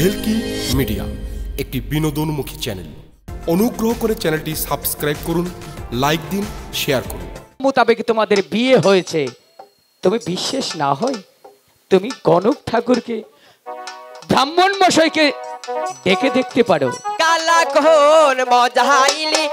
ভেলকি media একটি বিনোদনমুখী channel. অনুগ্রহ করে চ্যানেলটি সাবস্ক্রাইব করুন লাইক দিন শেয়ার করুন। মোতাবেক তোমাদের বিয়ে হয়েছে। তুমি বিশ্বাস না হয় তুমি কনক ঠাকুরকে ব্রাহ্মণ মশাইকে ডেকে দেখতে পারো। কালা কোন মজাইলি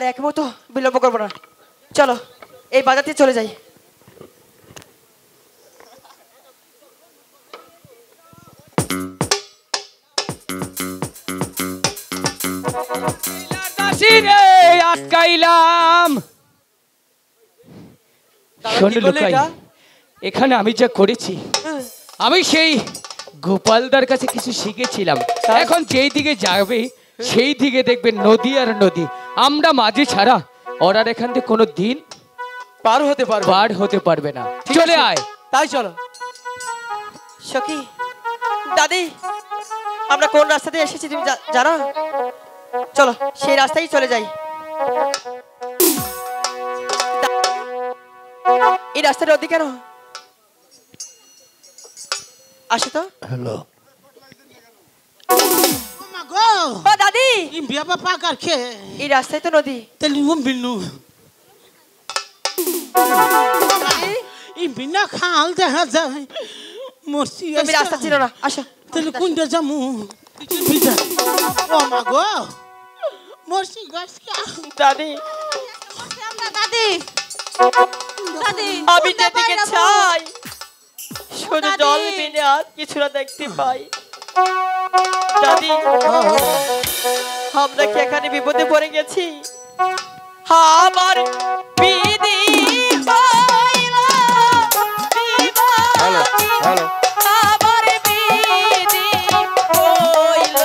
আর এক মতো বিলম্ব করব না। চলো এই বাজারতে চলে যাই। আটকাইলাম। এখানে আমি যা করেছি আমি সেই গোপালদার কাছে কিছু শিখেছিলাম। এখন যেই দিকে যাবে সেই দিকে দেখবে নদী আর নদী। আমরা মাঝে ছাড়া ওরা এখান থেকে কোনো দিন পার হতে পারব পার হতে পারবে না। ঠিক চলে আছে। আয়। তাই চলো। সখী দাদি আমরা কোন রাস্তা দিয়ে এসেছি তুমি জানো? চলো সেই রাস্তায় চলে যাই। এই রাস্তাটা ওদিকে কেন আসো তো। হ্যালো ও দাদি ইম বিয়া বাপা কার খে এই রাস্তায় তো নদী তেলি উম বিনু দাদি, ইম বিনা খাল দেখা যায় মরছি তুমি রাস্তা ছিল না আসো তেলি কুন্ডে যামু বিজা ও মা গো মরছি গাছ কা দাদি দাদি দাদি আমি যেদিকে চাই শুধু দাদি। জল বিনে আর কিছু না দেখতে পাই দাদি আমরা কি এখানে বিপদে পড়ে গেছি? আমার বিদি হইল হ্যালো হ্যালো। আমার বিদি হইল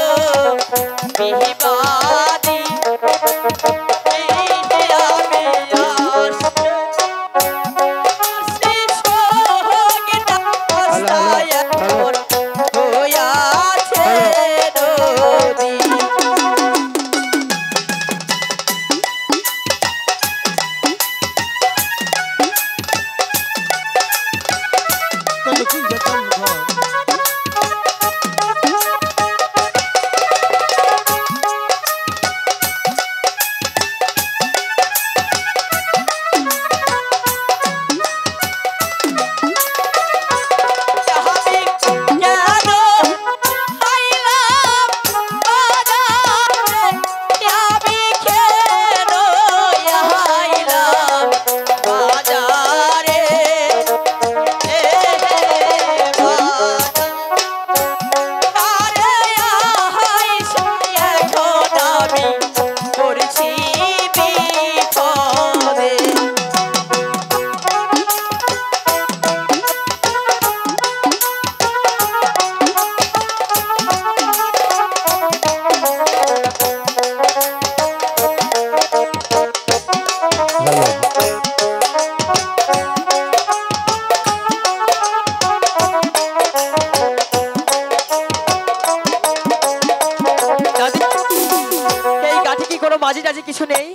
কোনো মাঝি টাজি কিছু নেই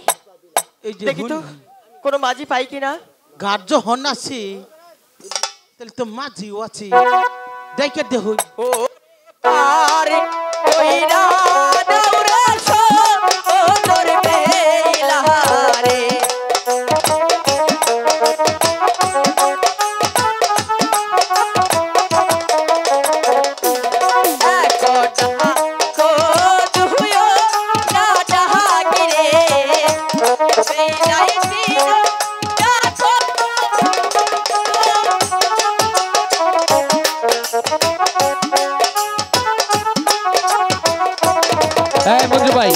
এই যে দেখি তো কোনো মাঝি পাই কিনা গার্জ হন আছে তাহলে তো মাঝিও আছে দেখে দেখুন ও আরে কইরা হ্যাঁ মঞ্জু ভাই।